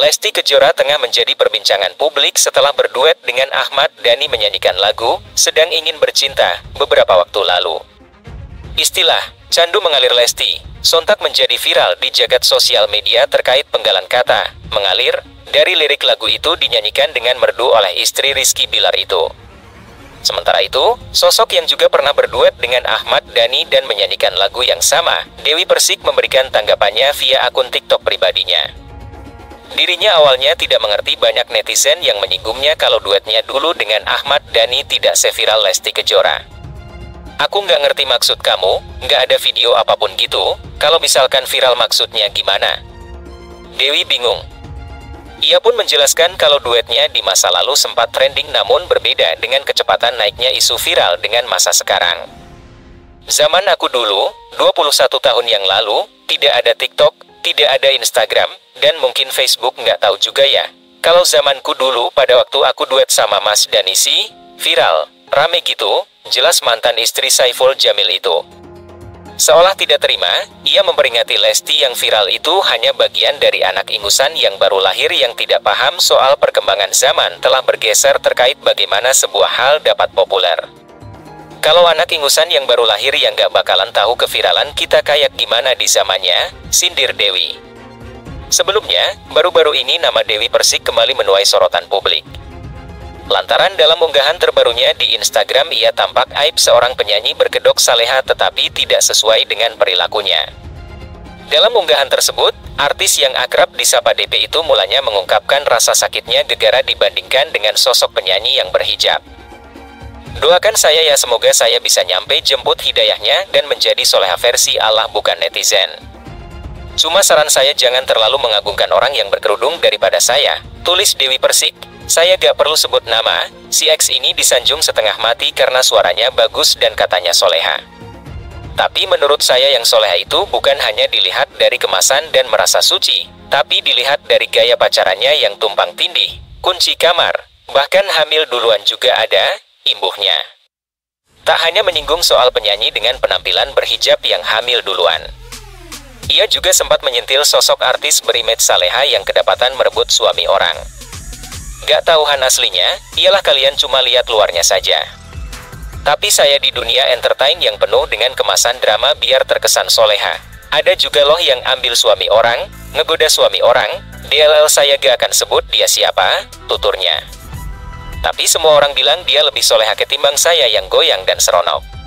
Lesti Kejora tengah menjadi perbincangan publik setelah berduet dengan Ahmad Dhani menyanyikan lagu Sedang Ingin Bercinta beberapa waktu lalu. Istilah candu mengalir Lesti sontak menjadi viral di jagat sosial media terkait penggalan kata mengalir dari lirik lagu itu dinyanyikan dengan merdu oleh istri Rizky Bilar itu. Sementara itu, sosok yang juga pernah berduet dengan Ahmad Dhani dan menyanyikan lagu yang sama, Dewi Persik memberikan tanggapannya via akun TikTok pribadinya. Dirinya awalnya tidak mengerti banyak netizen yang menyinggungnya kalau duetnya dulu dengan Ahmad Dhani tidak seviral Lesti Kejora. Aku nggak ngerti maksud kamu, nggak ada video apa pun gitu, kalau misalkan viral maksudnya gimana? Dewi bingung. Ia pun menjelaskan kalau duetnya di masa lalu sempat trending namun berbeda dengan kecepatan naiknya isu viral dengan masa sekarang. Zaman aku dulu, 21 tahun yang lalu, tidak ada TikTok, tidak ada Instagram, dan mungkin Facebook nggak tahu juga ya. Kalau zamanku dulu pada waktu aku duet sama Mas Danisi, viral, rame gitu, jelas mantan istri Saiful Jamil itu. Seolah tidak terima, ia memperingati Lesti yang viral itu hanya bagian dari anak ingusan yang baru lahir yang tidak paham soal perkembangan zaman telah bergeser terkait bagaimana sebuah hal dapat populer. Kalau anak ingusan yang baru lahir yang gak bakalan tahu keviralan kita kayak gimana di zamannya, sindir Dewi. Sebelumnya, baru-baru ini nama Dewi Persik kembali menuai sorotan publik. Lantaran dalam unggahan terbarunya di Instagram ia tampak aib seorang penyanyi berkedok saleha tetapi tidak sesuai dengan perilakunya. Dalam unggahan tersebut, artis yang akrab disapa DP itu mulanya mengungkapkan rasa sakitnya gegara dibandingkan dengan sosok penyanyi yang berhijab. Doakan saya ya semoga saya bisa nyampe jemput hidayahnya dan menjadi soleha versi Allah bukan netizen. Cuma saran saya jangan terlalu mengagungkan orang yang berkerudung daripada saya, tulis Dewi Persik. Saya gak perlu sebut nama, si X ini disanjung setengah mati karena suaranya bagus dan katanya soleha. Tapi menurut saya yang soleha itu bukan hanya dilihat dari kemasan dan merasa suci, tapi dilihat dari gaya pacarannya yang tumpang tindih, kunci kamar, bahkan hamil duluan juga ada, imbuhnya. Tak hanya menyinggung soal penyanyi dengan penampilan berhijab yang hamil duluan. Ia juga sempat menyentil sosok artis berimage saleha yang kedapatan merebut suami orang. Gak tahuan aslinya, ialah kalian cuma lihat luarnya saja. Tapi saya di dunia entertain yang penuh dengan kemasan drama biar terkesan soleha. Ada juga loh yang ambil suami orang, ngegoda suami orang, DLL saya gak akan sebut dia siapa, tuturnya. Tapi semua orang bilang dia lebih soleha ketimbang saya yang goyang dan seronok.